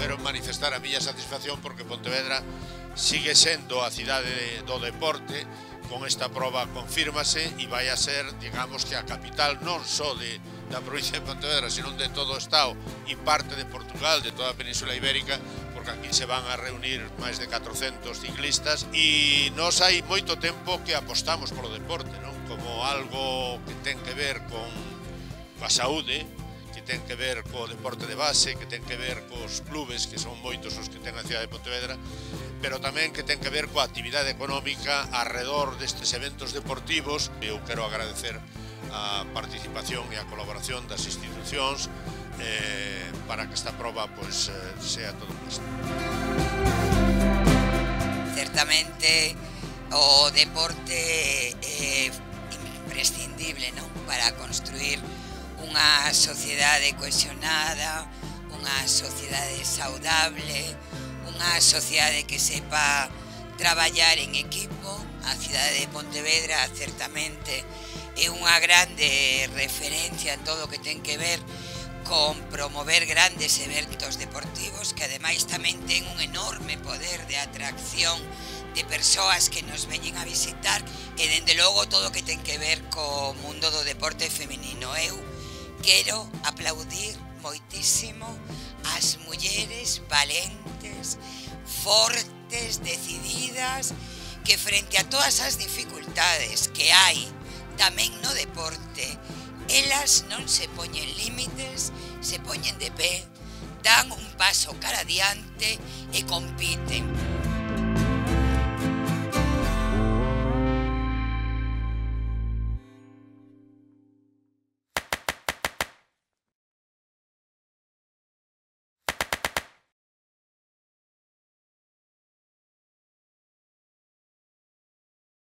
quero manifestar a miña satisfacción porque Pontevedra sigue sendo a cidade do deporte con esta proba confírmase e vai a ser, digamos que a capital non só de, da provincia de Pontevedra, senón de todo o Estado e parte de Portugal, de toda a Península Ibérica, porque aquí se van a reunir máis de 400 ciclistas e nos hai moito tempo que apostamos polo deporte, non? Como algo que ten que ver con a saúde, ten que ver co deporte de base, que ten que ver cos clubes, que son moitos os que ten a cidade de Pontevedra, pero tamén que ten que ver coa actividade económica arredor destes eventos deportivos. Eu quero agradecer a participación e a colaboración das institucións eh, para que esta prova pois, eh, sea todo un éxito. Certamente o deporte é eh, imprescindible non? para conseguir unha sociedade cohesionada, unha sociedade saudable, unha sociedade que sepa traballar en equipo. A cidade de Pontevedra certamente é unha grande referencia en todo o que ten que ver con promover grandes eventos deportivos que ademais tamén ten un enorme poder de atracción de persoas que nos veñen a visitar e dende logo todo o que ten que ver co mundo do deporte feminino. Eu Quero aplaudir moitísimo as mulleres valentes, fortes, decididas, que frente a todas as dificultades que hai tamén no deporte, elas non se poñen límites, se poñen de pé, dan un paso cara adiante e compiten.